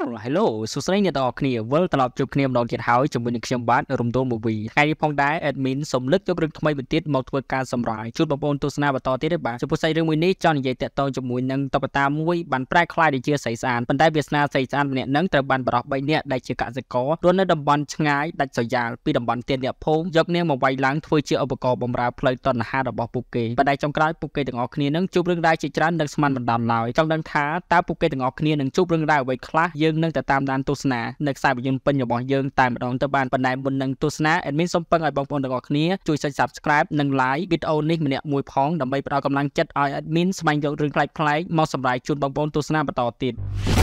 Hello សួស្តីអ្នកទាំងអស់គ្នាវិលត្រឡប់ជួបគ្នាម្ដងទៀតហើយជាមួយនឹងខ្ញុំបាទរំដោល Movie ថ្ងៃនេះផងដែរ admin សូមលើកយករឿងថ្មីមួយទៀតមកធ្វើការសម្រាយជូនបងប្អូនទស្សនាបន្តទៀតទេបាទចំពោះសាច់រឿងមួយនេះចង់និយាយតាក់ទងជាមួយនឹងតុក្កតាមួយបានប្រែក្លាយទៅជាស្រីស្អាតប៉ុន្តែវាសនាស្រីស្អាតម្នាក់នឹងត្រូវបានបរិះ3នាក់ដែលជាកសិកររស់នៅតំបន់ឆ្ងាយដាច់ស្រយាលពីតំបន់ទៀនអ្នកភូមិយកនាងមកវាយឡើងធ្វើជាឧបករណ៍បម្រើផ្លូវតណ្ហារបស់ពួកគេប៉ុន្តែចុងក្រោយពួកគេទាំងអស់គ្នានឹងជួបរឿងរ៉ាវជាច្រើននឹងស្មានមិនដល់ឡើយចង់ដឹងថាតើពួកគេទាំងអស់គ្នានឹងជួបរឿងរ៉ាវអ្វីខ្លះយើងនឹងទៅតាមដានទស្សនានៅខ្សែភាពយន្តពេញរបស់យើងតែម្ដងទៅបានប៉ុន្តែមុននឹងទស្សនា admin សូមពឹងឲ្យបងប្អូនទាំងអស់គ្នាជួយចុច subscribe និង like វីដេអូនេះម្នាក់មួយផងដើម្បីផ្ដល់កម្លាំងចិត្តឲ្យ admin ស្វែងរករឿងប្លែកៗមកសម្រាប់ជូនបងប្អូនទស្សនាបន្តទៀត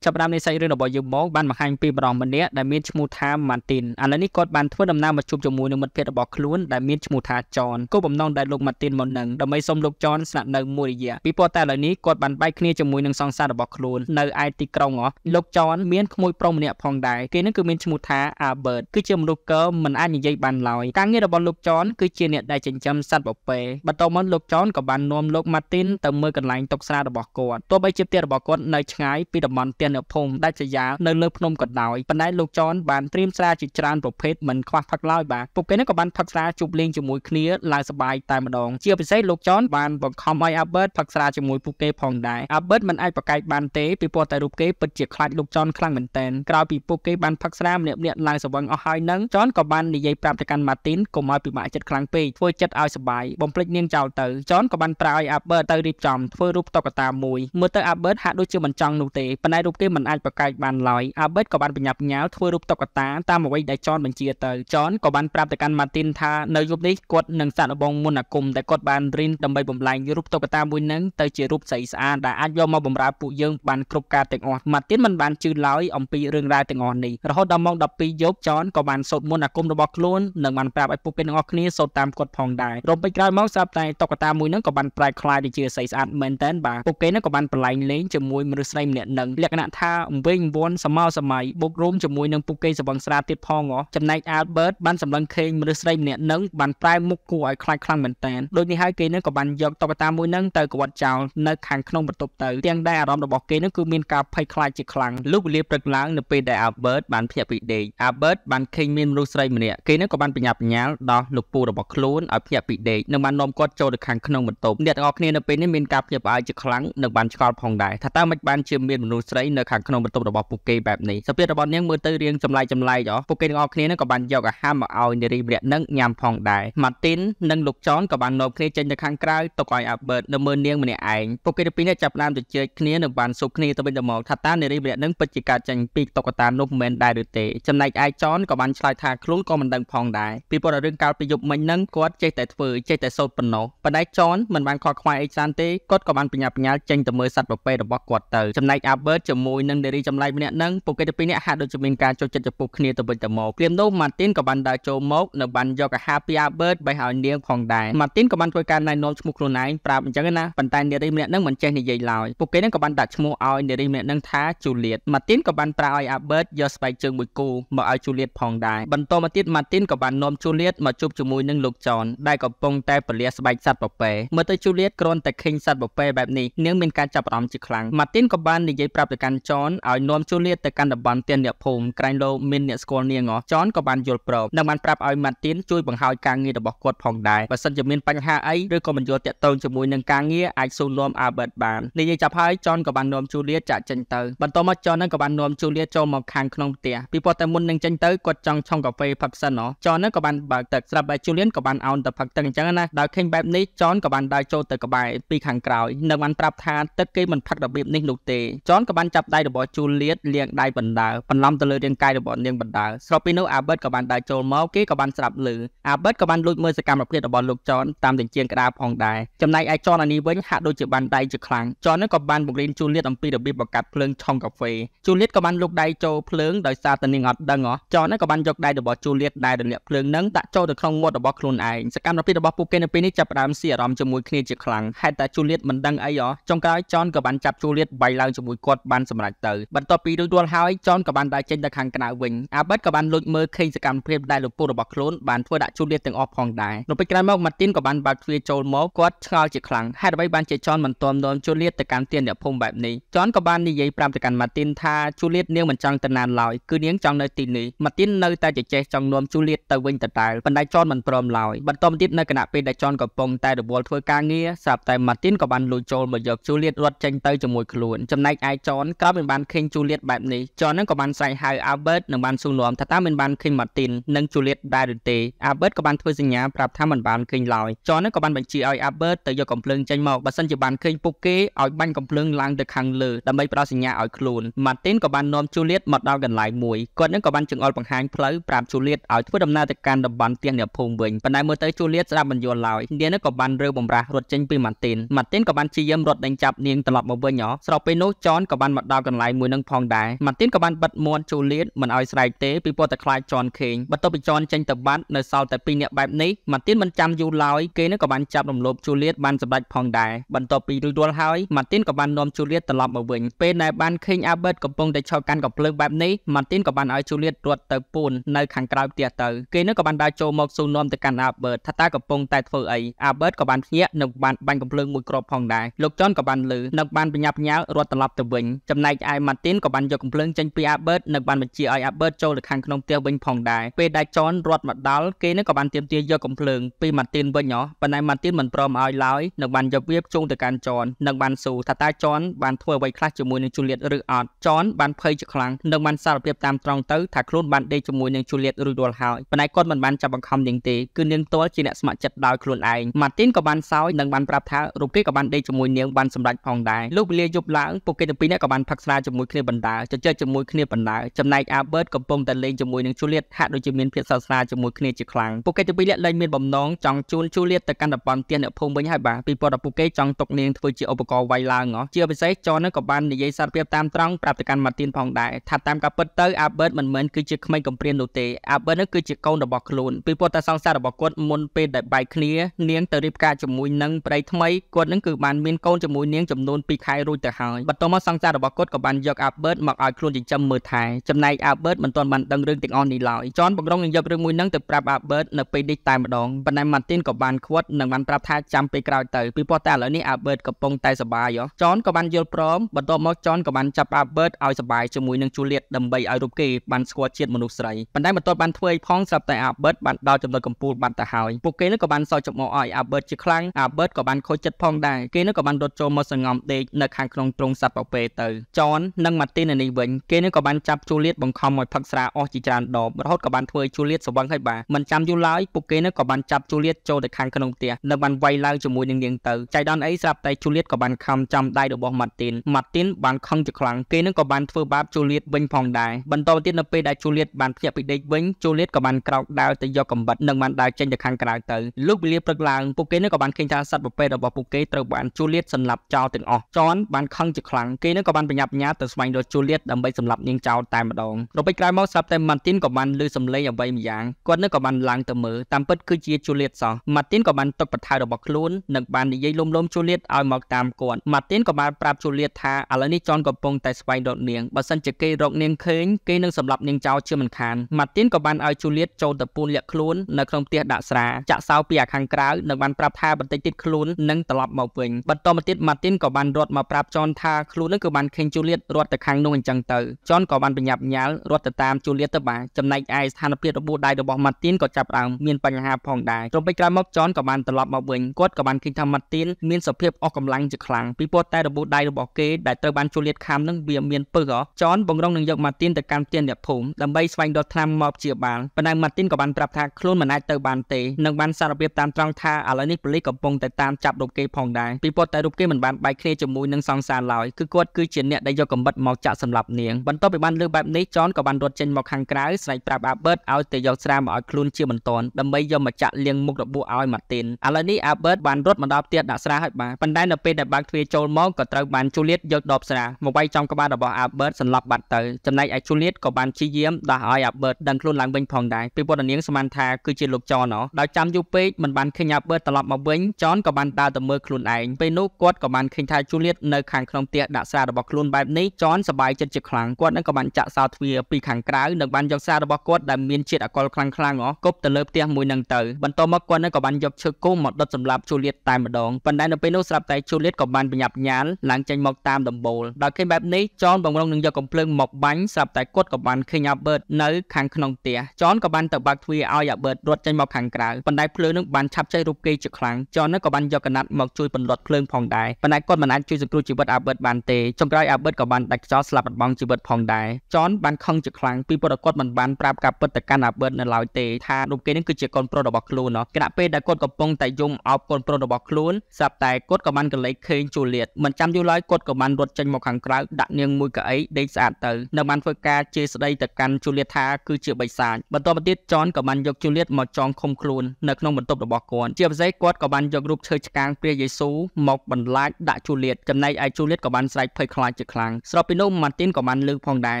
ចាប់ផ្ដើមនៃសាច់រឿងរបស់យើងមកបានបង្ហាញពីបរិសម្នាក់ដែលមានឈ្មោះថាម៉ាទីនឥឡូវនេះគាត់បានធ្វើដំណើរមកជួបជាមួយនឹងមិត្តភ័ក្តិរបស់ខ្លួនដែលមានឈ្មោះថាចនគោលបំណងដែលលោកម៉ាទីនមកនឹងដើម្បីសុំលោកចនស្នាក់នៅមួយរយៈពីព្រោះតែឥឡូវនេះគាត់បានបែកគ្នាជាមួយនឹងសង្សាររបស់ខ្លួននៅឯទីក្រុងលោកចនមានក្មួយប្រុសម្នាក់ផងដែរគេនឹងគឺមានឈ្មោះថាអាបឺតគឺជាមនុស្សកើមិនអាចនិយាយបានឡើយការងាររបស់លោកចនគឺជាអ្នកដែលចិញ្ចឹមសត្វពពែបន្តមកលោកចនក៏បាននាំលោកម៉ាទីនទៅមើលកន្លែងតុកស្រារបស់គាត់ទោះបីជាផ្ទះរបស់គាត់នៅឆ្ងាយពីតំបន់ទៀននៅភូមិដាច់ស្រយាលនៅលើភ្នំក៏ដោយប៉ុន្តែលោកចនបានត្រៀមស្រាជាច្រើនប្រភេទមិនខ្វះផឹកឡើយបាទពួកគេនេះក៏បានផឹកស្រាជួបលេងជាមួយគ្នាឡើងសប្បាយតែម្ដងជាពិសេសលោកចនបានបង្ខំឲ្យអាបឺតផឹកស្រាជាមួយពួកគេផងដែរអាបឺតមិនអាចប្រកែកបានទេពីព្រោះតែរូបគេពិតជាខ្លាចលោកចនខ្លាំងមែនទែនក្រោយពីពួកគេបានផឹកស្រាម្នាក់ម្នាក់ឡើងសវឹងអស់ហើយនឹងចនក៏បាននិយាយប្រាប់ទៅកាន់ម៉ាទីនកុំឲ្យពិបាកចិត្តខ្លាំងពេកធ្វើចិត្តឲ្យសប្បាយបំភ្លេចនាងចោលទៅចនក៏បានប្រើឲ្យអាបឺតទៅរៀបចំធ្វើរូបតុក្កតាមួយមើលទៅអាបឺតហាក់ដូចជាមិនចង់នោះទេប៉ុន្តែរូបគេមិនអាចប្រកែកបានឡើយអាប៊ិតក៏បានបញ្ញាប់ញ៉ាវធ្វើរូបតុក្កតាតាមអ្វីដែលចនបញ្ជាទៅចនក៏បានប្រាប់ទៅកាន់ម៉ាទីនថានៅយប់នេះគាត់នឹងសាកល្បងមុនអាគមដែលគាត់បានរៀនដើម្បីបំលែងរូបតុក្កតាមួយនឹងទៅជារូបស្រីស្អាតដែលអាចយកមកបំរើពួកយើងបានគ្រប់ការទាំងអស់ម៉ាទីនមិនបានជឿឡើយអំពីរឿងរ៉ាវទាំងអស់នេះរហូតដល់ម៉ោង12យប់ចនក៏បានសូត្រមន្តអាគមរបស់ខ្លួននិងបានប្រាប់ឲ្យពួកគេទាំងអស់គ្នាសូត្រតាមគាត់ផងដែររំពេចក្រោយមកស្រាប់តែតុក្កតាមួយនឹងក៏បានប្រែក្លាយទៅជាស្រីស្អាតមែនតើបាទពួកគេនឹងក៏បានប្រឡែងលេងជាមួយមនុស្សស្រីម្នាក់នឹងលក្ខណៈថាអង្វែងអង្វន់សមោសម័យបូករួមជាមួយនឹងពួកគេសវឹងស្រាទៀតផងហ៎ចំណែក Albert បានសម្លឹងខេងមនុស្សស្រីម្នាក់នឹងបានប្រែមុខគួរឲ្យខ្លាចខ្លាំងមែនតើដូចនេះហើយគេនឹងក៏បានយកតុក្កតាមួយនឹងទៅកវត្តចោលនៅខាងក្នុងបន្ទប់ទៅទាំងដែលអារម្មណ៍របស់គេនឹងគឺមានការភ័យខ្លាចជាខ្លាំងលុះវេលាព្រឹកឡើងនៅពេលដែល Albert បានភ្ញាក់ពីដេក Albert បានឃើញមានមនុស្សស្រីម្នាក់គេនឹងក៏បានបញ្ញាប់បញ្ញាលដល់លោកពូរបស់ខ្លួនឲ្យភ្ញាក់ពីដេកនិងបាននាំគាត់ចូលទៅខាងក្នុងបន្ទប់អ្នកទាំងអស់គ្នានៅពេលនេះមានការភ្ញាក់ផ្អើលជាខ្លាំងនិងបានឆ្ងល់ផងដែរថាតើមិនបានជាមានមនុស្សស្រីនៅខាងក្នុងបន្ទប់របស់ពួកគេបែបនេះសភាពរបស់នាងមើលទៅរៀងចម្លែកចម្លែកអពួកគេទាំងអស់គ្នានឹងក៏បានយកអាហារមកឲ្យនារីម្នាក់នឹងញ៉ាំផងដែរម៉ាទីននិងលោកចនក៏បាននាំគ្នាចេញទៅខាងក្រៅទុកឲ្យអាបឺតនៅមើលនាងម្នាក់ឯងពួកគេទាំងពីរនេះចាប់ផ្ដើមទៅជែកគ្នានិងបានស៊ូគ្នាទៅវិញទៅមកថាតើនារីម្នាក់នឹងពិតជាកើតចេញពីតុក្កតានោះមិនដែរឬទេចំណែកឯចនក៏បានឆ្លើយថាខ្លួនក៏មិនដឹងផងដែរពីព្រោះរឿងកាលពីយប់មិញហ្នឹងគាត់ចេះតែធ្វើចេះតែសូត្រប៉ុណ្ណោះប៉ុន្តែចនមិនបានខកខ្វល់អីច្រើនទេគាត់ក៏បានបញ្ញាបញ្ញាលចេញទៅមើលសត្វប្រភេទរបស់គាត់ទៅចំណែកអាបឺតជាមួយនឹងនារីចម្លែកម្នាក់ហ្នឹងពួកគេទាំងពីរនេះហាក់ដូចជាមានការចូលចិត្តចំពោះគ្នាទៅវិញទៅមកព្រាមនោះម៉ាទីនក៏បានដើរចូលមកនៅបានយកអាហារពីអាបឺតបេះឲ្យនាងផងដែរម៉ាទីនក៏បានធ្វើការណែនាំឈ្មោះខ្លួនឯងប្រាប់អញ្ចឹងណាប៉ុន្តែនារីម្នាក់នឹងមិនចេះនិយាយឡើយពួកគេនឹងក៏បានដាក់ឈ្មោះឲ្យនារីម្នាក់នឹងថាជូលៀតម៉ាទីនក៏បានប្រើឲ្យអាបឺតយកស្បែកជើងមួយគូមកឲ្យជូលៀតផងដែរបន្តមកទៀតម៉ាទីនក៏បាននាំជូលៀតមកជួបជាមួយនឹងលោកចនដែលកំពុងតែពលាស្បែកសត្វពពែមើលទៅជូលៀតគ្រាន់តែឃើញសត្វពពែបែបនេះនាងមានការចាប់អារម្មណ៍ជាខ្លាំងម៉ាទីនក៏បាននិយាយប្រាប់ទៅកាន់ចនឲ្យនាំជូលៀតទៅកាន់តំបន់ទានអ្នកភូមិក្រែងលោមានអ្នកស្គាល់នាងអចនក៏បានយល់ព្រមនិងបានប្រាប់ឲ្យម៉ាទីនជួយបង្ហើយការងាររបស់គាត់ផងដែរបើសិនជាមានបញ្ហាអីឬក៏មិនយល់តាក់ទងជាមួយនឹងការងារអាចសួរនាំអាបឺតបាននិយាយចាប់ហើយចនក៏បាននាំជូលៀចាក់ចេញទៅបន្ទាប់មកចននឹងក៏បាននាំជូលៀចូលមកខាងក្នុងផ្ទះពីព្រោះតែមុននឹងចេញទៅគាត់ចង់ឆុងកាហ្វេផឹកសិនហ៎ចននឹងក៏បានបើកទឹកស្រាប់តែជូលៀនក៏បានអោនទៅផឹកទឹកអញ្ចឹងណាដោយឃើញបែបនេះចនក៏បានដើរចូលទៅក្បែរពីខាងក្រោយនិងបានប្រាប់ថាទឹកគេមិនផឹករបៀបនេះនោះទេចនក៏បានចាប់ដៃរបស់ជូលៀតលាងដៃបណ្ដើបន្លំទៅលើរាងកាយរបស់នាងបណ្ដើស្របពីនោះអាបឺតក៏បានដើរចូលមកគេក៏បានស្រាប់ឮអាបឺតក៏បានលួចមើលសកម្មភាពរបស់លោកចនតាមទាំងជាងក្តារផងដែរចំណែកឯចនអានេះវិញហាក់ដូចជាបានដៃជាខ្លាំងចននឹងក៏បានបង្រៀនជូលៀតអំពីរបៀបបង្កាត់ភ្លើងឆុងកាហ្វេជូលៀតក៏បានលូកដៃចូលភ្លើងដោយសារតែនាងអត់ដឹងហ៎ចននឹងក៏បានយកដៃរបស់ជូលៀតដែលរលាក់ភ្លើងនឹងដាក់ចូលទៅក្នុងមាត់របស់ខ្លួនឯងសកម្មភាពរបស់ពួកគេនៅពេលនេះចាប់ផ្ដើមស៊ីអារម្មណ៍ជាមួយគ្នាជាខ្លាំងហេតុតែជូលៀតមិនដឹងអីហ៎ចុងក្រោយចនក៏បានចាប់ជូលៀតបៃឡើងជាមួយគាត់បានសម្រេចទៅបន្ទាប់ពីរួចរាល់ហើយចនក៏បានដើរចេញទៅខាងក្រៅវិញអាប៊ឺតក៏បានលួចមើលឃើញសកម្មភាពដែលលោកពូរបស់ខ្លួនបានធ្វើដាក់ជូលៀតទាំងអស់ផងដែរនៅពេលក្រោយមកម៉ាទីនក៏បានបើកទ្វារចូលមកគាត់ឆ្ងល់ជាខ្លាំងហេតុអ្វីបានជាចនមិនទាន់នាំជូលៀតទៅកាន់ទានអ្នកភូមិបែបនេះចនក៏បាននិយាយប្រាប់ទៅកាន់ម៉ាទីនថាជូលៀតនាងមិនចង់ទៅណានឡើយគឺនាងចង់នៅទីនេះម៉ាទីននៅតែចេះចង់នាំជូលៀតទៅវិញទៅតែប៉ុន្តែចនមិនព្រមឡើយបន្តមកទៀតនៅគណៈពេលដែលចនកំពុងតែរវល់ធ្វើការងារស្រាប់តែម៉ាទីនក៏បានលួចចូលមកយកជូលៀតរត់ចេញទៅជាមួយខ្លួនចំណែកឯចនក៏មិនបានឃើញជូលៀតបែបនេះចននឹងក៏បានស្រែកហៅអាប៊ឺតនិងបានសួរនាំថាតើមិនបានឃើញម៉ាទីននិងជូលៀតដែរឬទេអាប៊ឺតក៏បានធ្វើសញ្ញាប្រាប់ថាមិនបានឃើញឡើយចននឹងក៏បានបញ្ជាឲ្យអាប៊ឺតទៅយកកំភ្លើងចេញមកបើសិនជាបានឃើញពួកគេឲ្យបាញ់កំភ្លើងឡើងទៅខាងលើដើម្បីផ្ដល់សញ្ញាឲ្យខ្លួនម៉ាទីនក៏បាននាំជូលៀតមកដល់កន្លែងមួយគាត់នឹងក៏បានចង្អុលបង្ហាញផ្លូវប្រាប់ជូលៀតឲ្យធ្វើដំណើរទៅកាន់តំបន់ផ្ទះអ្នកភូមិវិញប៉ុន្តែមើលទៅជូលៀតស្ដាប់មិនយល់ឡើយនាងនឹងក៏បានរើបំរាស់រត់ចេញពីម៉ាទីនម៉ាទីនក៏បានជាយាមរត់ដេញចាប់នាងត្រឡប់មកវិញហ៎ស្របពេលនោះចនក៏បានមកដល់កន្លែងមួយនឹងផងដែរម៉ាទីនក៏បានបិទមាត់ជូលៀតមិនឲ្យស្រែកទេពីព្រោះតែខ្លាចចនខេងបន្ទាប់ពីចនចេញទៅបាត់នៅសល់តែពីរនាក់បែបនេះម៉ាទីនមិនចាំយូរឡើយគេនឹងក៏បានចាប់រំលោភជូលៀតបានសម្រេចផងដែរបន្ទាប់ពីរួចរាល់ហើយម៉ាទីនក៏បាននាំជូលៀតត្រឡប់មកវិញពេលដែលបានឃើញអាប៊ឺតកំពុងតែឈរកាន់កំភ្លើងបែបនេះម៉ាទីនក៏បានឲ្យជូលៀតរត់ទៅពួននៅខាងក្រៅផ្ទះទៅគេនឹងក៏បានដើរចូលមកសួរនាំទៅកាន់អាប៊ឺតថាតើកំពុងតែធ្វើអីអាប៊ឺតក៏បានភ្ញាក់និងបានបាញ់កំភ្លើងមួយគ្រាប់ផងដែរលោកចនក៏បានលឺនិងបានបញ្ញាបញ្ញារត់ត្រឡប់ទៅវិញចំណែកឯម៉ាទីនក៏បានយកកំភ្លើងចេញពីអាប៊ឺតនិងបានបញ្ជាឲ្យអាប៊ឺតចូលទៅខាងក្នុងផ្ទះវិញផងដែរពេលដែលចនរត់មកដល់គេនឹងក៏បានទាមទារយកកំភ្លើងពីម៉ាទីនវិញហ៎ប៉ុន្តែម៉ាទីនមិនព្រមឲ្យឡើយនិងបានយកវាជូនទៅកាន់ចននិងបានសួរថាតើចនបានធ្វើអ្វីខ្លះជាមួយនឹងជូលៀតឬអត់ចនបានភ័យជាខ្លាំងនិងបានសារភាពតាមត្រង់ទៅថាខ្លួនបានដេកជាមួយនឹងជូលៀតរួចរាល់ហើយប៉ុន្តែគាត់មិនបានចាប់បង្ខំនាងទេគឺនាងផ្ទាល់ជាអ្នកស្ម័គ្រចិត្តដោយខ្លួនឯងម៉ាទីនក៏បានសោយនិងបានប្រាប់ថារូបគេក៏បានដេកជាមួយនាងបានសម្រេចផងដែរលោកវេលាយប់ឡើងពួកគេទាំងពីរនាក់ក៏បានផឹកស្រាជាមួយគ្នាបណ្ដាជជែកជាមួយគ្នាបណ្ដាចំណែកអាប៊ឺតកំពុងតែលេងជាមួយនឹងជូលៀតហាក់ដូចជាមានភាពសោកស្ដាយជាមួយគ្នាជាខ្លាំងពួកគេទាំងពីរនាក់លែងមានបំណងចង់ជូនជូលៀតទៅកាន់តំបន់ផ្ទះអ្នកភូមិវិញហើយបាទពីព្រោះតែពួកគេចង់ទុកនាងធ្វើជាឧបករណ៍វាយឡើងហ៎ជាពិសេសចននឹងក៏បាននិយាយសារភាពតាមត្រង់ប្រាប់ទៅកាន់ម៉ាទីនផងដែរថាតាមការពិតទៅអាប៊ឺតមិនមែនគឺជាក្មេងកំព្រានោះទេអាប៊ឺតនឹងគឺជាកូនរបស់ខ្លួនពីព្រោះតែសង្សាររបស់គាត់មុនពេលដែលបែកគ្នានាងទៅរៀបការជាមួយនឹងប្តីថ្មីគាត់នឹងគឺបានមានកូនជាមួយនាងចំនួន2ខែរួចទៅហើយបន្ទាប់មកសង្សាររបស់គាត់ក៏បានយកអាប៊ឺតមកឲ្យខ្លួនចិញ្ចឹមមើលថែចំណែកអាប៊ឺតមិនទាន់បានដឹងរឿងទាំងអស់នេះឡើយចនបង្រងនឹងយករឿងមួយនឹងទៅប្រាប់អាប៊ឺតនៅពេលនេះតែម្ដងប៉ុន្តែម៉ាទីនក៏បានខ្វាត់និងបានប្រាប់ថាចាំពេលក្រោយទៅពីព្រោះតែឥឡូវនេះអាប៊ឺតកំពុងតែសប្បាយហ៎ចនក៏បានយល់ព្រមបន្ទាប់មកចនក៏បានចាប់អាប៊ឺតឲ្យសប្បាយជាមួយនឹងជូលៀតដើម្បីឲ្យរូបគេបានស្គាល់ជាតិមនុស្សស្រីប៉ុន្តែបន្ទាប់បានធ្វើឲ្យផងស្រាប់តែអាប៊ឺតបានដល់ចំណុចកំពូលបាត់ទៅហើយពួកគេនឹងក៏បានសោកចំអកឲ្យអាប៊ឺតជាខ្លាំងអាប៊ឺតក៏បានខូចចិត្តផងដែរគេនឹងក៏បានរត់ចូលមកសង្ងំដេកនៅខាងក្នុងទ្រុងសត្វប្រពេទៅចននិងម៉ាទីននេះវិញគេនឹងក៏បានចាប់ជូលៀតបង្ខំឲ្យផឹកស្រាអស់ជាច្រើនដបរហូតក៏បានធ្វើឲ្យជូលៀតស្វឹងហើយបាទមិនចាំយូរឡើយពួកគេនឹងក៏បានចាប់ជូលៀតចូលទៅខាងក្នុងផ្ទះនិងបានវាយឡើងជាមួយនឹងនាងទៅចៃដន្យអីស្រាប់តែជូលៀតក៏បានខំចាំដៃរបស់ម៉ាទីនម៉ាទីនបានខឹងជាខ្លាំងគេនឹងក៏បានធ្វើបាបជូលៀតវិញផងដែរបន្តទៅទៀតនៅពេលដែលជូលៀតបានភ្ញាក់ពីដេកវិញជូលៀតក៏បានក្រោកដើរទៅយកកំបិតនិងបានដើរចេញទៅខាងក្រៅទៅលុះវេលាព្រឹកឡើងពួកគេនឹងក៏បានឃើញថាសត្វប្រភេទរបស់ពួកគេត្រូវបានជូលៀតសម្លាប់ចោលទាំងអស់ចនបានខឹងជាខ្លាំងគេនឹងក៏បានបញ្ញាប់ញត្តិទៅស្វែងរកជូលៀតដើម្បីសម្លាប់នាងចោលតែម្ដងរពេលក្រោយមកស្រាប់តែម៉ាទីនក៏បានឮសំឡេងអ្វីម្យ៉ាងគាត់នឹងក៏បានឡើងទៅមើលតាមពិតគឺជាជូលៀតសោះម៉ាទីនក៏បានទុកបន្ថៅរបស់ខ្លួននិងបាននិយាយលំលំជូលៀតឲ្យមកតាមគាត់ម៉ាទីនក៏បានប្រាប់ជូលៀតថាឥឡូវនេះចនកំពុងតែស្វែងរកនាងបើសិនជាគេរកនាងឃើញគេនឹងសម្លាប់នាងចោលជាមិនខានម៉ាទីនក៏បានឲ្យជូលៀតចូលទៅពូនលាក់ខ្លួននៅក្នុងផ្ទះដាក់ស្រាចាក់សោពីអាខាងក្រៅនិងបានប្រាប់ថាបន្តិចទៀតខ្លួននឹងត្រឡប់មកវិញបន្តមកទៀតម៉ាទីនក៏បានរត់មកប្រាប់ចនថាខ្លួននឹងក៏បានឃើញជូលៀតរត់ទៅខាងនោះអញ្ចឹងទៅចនក៏បានបញ្ញាប់ញ៉ាល់រត់ទៅតាមជូលៀតទៅបាទចំណែកឯស្ថានភាពរបួសដៃរបស់ម៉ាទីនក៏ចាប់ផ្ដើមមានបញ្ហាផងដែរត្រង់ពេលក្រោយមកចនក៏បានត្រឡប់មកវិញគាត់ក៏បានឃើញថាម៉ាទីនមានសភាពអស់កម្លាំងជាខ្លាំងពីព្រោះតែរបួសដៃរបស់គេដែលត្រូវបានជូលៀតខាំនឹងវាមានពឹសហ៎ចនបង្រងនឹងយកម៉ាទីនទៅកាន់ផ្ទះអ្នកភូមិដើម្បីស្វែងរកថ្នាំមកព្យាបាលប៉ុន្តែម៉ាទីនក៏បានប្រាប់ថាខ្លួនមិនអាចទៅបានទេនិងបានសារភាពតាមត្រង់ថាឥឡូវនេះប៉ូលីសកំពុងតែតាមចាប់រូបគេផងដែរពីព្រោះតែរូបគេមិនបានបែកគ្នាជាមួយនឹងសង្សារឡើយគឺគាត់គឺជាអ្នកដែលយកកំបិតមកចាក់សម្លាប់នាងបន្ទាប់ពីបានលើបែបនេះចនក៏បានរត់ចេញមកខាងក្រៅស្រែកប្រាប់អាប៊ឺតឲ្យទៅយកស្រាមកឲ្យខ្លួនជាបន្ទាន់ដើម្បីយកមកចាក់លាងមុខរបួសឲ្យម៉ាទីនឥឡូវនេះអាប៊ឺតបានរត់មកដល់ផ្ទះដាក់ស្រាហើយបាទប៉ុន្តែនៅពេលដែលបើកទ្វារចូលមកក៏ត្រូវបានជូលៀតយកដបស្រាមកវាយចំក្បាលរបស់អាប៊ឺតសន្លប់បាត់ទៅចំណែកឯជូលៀតក៏បានព្យាយាមដោះឲ្យអាប៊ឺតដឹងខ្លួនឡើងវិញផងដែរពីព្រោះនាងស្មានថាគឺជាលោកចនណោះដោយចាំយូរពេកមិនបានឃើញអាប៊ឺតត្រឡប់មកវិញចនក៏បានដើរទៅមើលខ្លួនឯងពេលនោះគាត់ក៏បានឃើញថាជូលៀតនៅខាងក្នុងផ្ទះដាក់ស្រារបស់ខ្លួនខ្លួនបែបនេះចនសប្បាយចិត្តជាខ្លាំងគាត់នឹងក៏បានចាក់សោទ្វារពីខាងក្រៅនិងបានយកសាររបស់គាត់ដែលមានជាតិអាល់កុលខ្លាំងៗអស់គប់ទៅលើផ្ទះមួយនឹងទៅបន្ទាប់មកគាត់នឹងក៏បានយកឈើគោមកដុតសម្លាប់ជូលៀតតែម្ដងប៉ុន្តែនៅពេលនោះស្រាប់តែជូលៀតក៏បានបញ្ញាប់ញាល់ឡើងចេញមកតាមដំបូលដល់ឃើញបែបនេះចនបំរុងនឹងយកកំភ្លើងមកបាញ់ស្រាប់តែគាត់ក៏បានឃើញអាបឺតនៅខាងក្នុងផ្ទះចនក៏បានទៅបើកទ្វារឲ្យអាបឺតរត់ចេញមកខាងក្រៅប៉ុន្តែភ្លើងនឹងបានឆាប់ចេញរូបគេជាខ្លាំងចននឹងក៏បានយកកណាត់មកជួយបន្លត់ភ្លើងផងដែរប៉ុន្តែគាត់មិនអាចជួយសង្គ្រោះជីវិតអាបឺតបានទេចុងក្រោយអាបឺតក៏បានដាច់ខ្យល់ស្លាប់បាត់បង់ជីវិតផងដែរចនបានខឹងជាខ្លាំងពីព្រោះគាត់មិនបានប្រាប់ការពិតទៅកាន់អាបឺតនៅឡើយទេថារូបគេនឹងគឺជាកូនប្រុសរបស់ខ្លួនគណៈពេលដែលគាត់កំពុងតែយំអោបកូនប្រុសរបស់ខ្លួនស្រាប់តែគាត់ក៏បានកលេចឃើញជូលៀតមិនចាំយូរឡើយគាត់ក៏បានរត់ចេញមកខាងក្រៅដាក់នាងមួយកៅអីដេកស្អាតទៅនៅបានធ្វើការជេរស្ដីទៅកាន់ជូលៀតថាគឺជាបិសាចបន្តមកទៀតចនក៏បានយកជូលៀតមកចងឃុំខ្លួននៅក្នុងបន្ទប់របស់គាត់ជាពិសេសគាត់ក៏បានយករូបឈើឆ្កាងព្រះយេស៊ូវមកបន្លាចដាក់ជូលៀតចំណែកឯជូលៀតក៏បានស្រែកភ័យខ្លាចជាខ្លាំងស្របពីនោះម៉ាទីនក៏បានលើកផងដែរ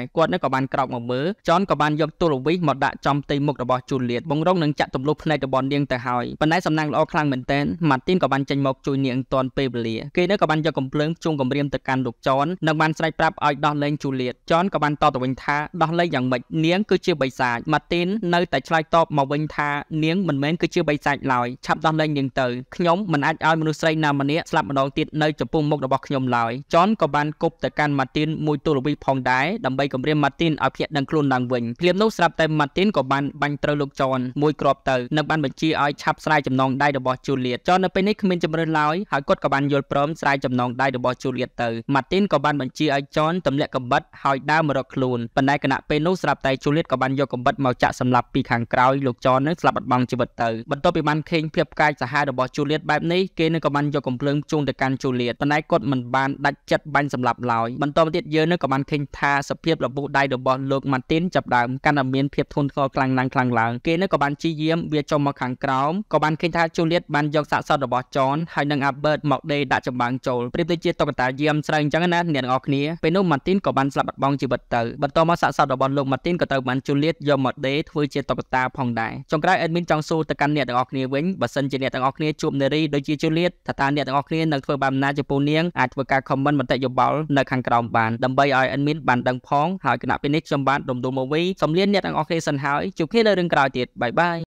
គាត់នឹងក៏បានក្រោកមកមើលចនក៏បានយកទូលវិសមកដាក់ចំផ្ទៃមុខរបស់ជូលៀតបងរងនឹងចាក់ទម្លុះភ្នែករបស់នាងទៅហើយប៉ុន្តែសំណាងល្អខ្លាំងមែនទែនម៉ាទីនក៏បានចេញមកជួយនាងទាន់ពេលវេលាគេនៅក៏បានយកកំភ្លើងជួងគម្រាមទៅកាន់លោកចននិងបានស្រែកប្រាប់ឲ្យដោះលែងជូលៀតចនក៏បានតបទៅវិញថាដោះលែងយ៉ាងម៉េចនាងគឺជាបិសាចម៉ាទីននៅតែឆ្លើយតបមកវិញថានាងមិនមែនគឺជាបិសាចឡើយឆាប់ដោះលែងនាងទៅខ្ញុំមិនអាចឲ្យមនុស្សស្រីណាម្នាក់ស្លាប់ម្ដងទៀតនៅចំពោះមុខរបស់ខ្ញុំឡើយចនក៏បានគប់ទៅកាន់ម៉ាទីនមួយទូលវិផងដែរដើម្បីគម្រាមម៉ាទីនឲ្យភ្ញាក់ដឹងខ្លួនឡើងវិញភ្លាមនោះស្រាប់តែម៉ាទីនក៏បានបាញ់ត្រូវលោកចនមួយគ្រាប់ទៅនិងបានបញ្ជាឲ្យឆាប់ស្រាយចំណងដៃរបស់ជូលៀតចននៅពេលនេះគ្មានជំរឿនឡើយហើយគាត់ក៏បានយល់ព្រមស្រាយចំណងដៃរបស់ជូលៀតទៅម៉ាទីនក៏បានបញ្ជាឲ្យចនទម្លាក់កំបិតហើយដើរមករកខ្លួនប៉ុន្តែគណៈពេលនោះស្រាប់តែជូលៀតក៏បានយកកំបិតមកចាក់សម្លាប់ពីខាងក្រោយលោកចននឹងស្លាប់បាត់បង់ជីវិតទៅបន្ទាប់ពីបានឃើញភាពកាយសាហាវរបស់ជូលៀតបែបនេះគេនឹងក៏បានយកកំភ្លើងជូនទៅកាន់ជូលៀតប៉ុន្តែគាត់មិនបានដាច់ចិត្តបាញ់សម្លាប់ឡើយបន្តមកទៀតយើងនឹងក៏បានឃើញថាសភាពរបួសដៃរបស់លោកម៉ាទីនចាប់ដើមកាន់តែមានភាពធ្ងន់ធ្ងរខ្លាំងឡើងខ្លាំងឡើងគេនឹងក៏បានជីយាមវាចុះមកខាងក្រោមក៏បានឃើញថាជូលៀតបានយកសាកសពរបស់ចនហើយនិងអាបឺតមកដេកដាក់ចម្បាំងចូលប្រៀបដូចជាតុក្កតាយាមស្រូវអញ្ចឹងណាអ្នកទាំងអស់គ្នាពេលនោះម៉ាទីនក៏បានស្លាប់បាត់បង់ជីវិតទៅបន្តមកសាកសពរបស់លោកម៉ាទីនក៏ត្រូវបានជូលៀតយកមកដេកធ្វើជាតុក្កតាផងដែរចុងក្រោយអេដមីនចង់សួរទៅកាន់អ្នកទាំងអស់គ្នាវិញបើសិនជាអ្នកទាំងអស់គ្នាជួបនារីដូចជាជូលៀតថាតើអ្នកទាំងអស់គ្នានឹងធ្វើបែបណាចំពោះនាងអាចធ្វើការខមមិនបន្តិចយោបល់នៅខាងក្រោមបានដើម្បីឲ្យអេដមីនបានដឹងផងហើយគណៈពេលនេះខ្ញុំបានរំដួលមកវីសំលៀនអ្នកទាំងអស់គ្នាសិនហើយជួបគ្នានៅរឿងក្រោយទៀតបាយបាយ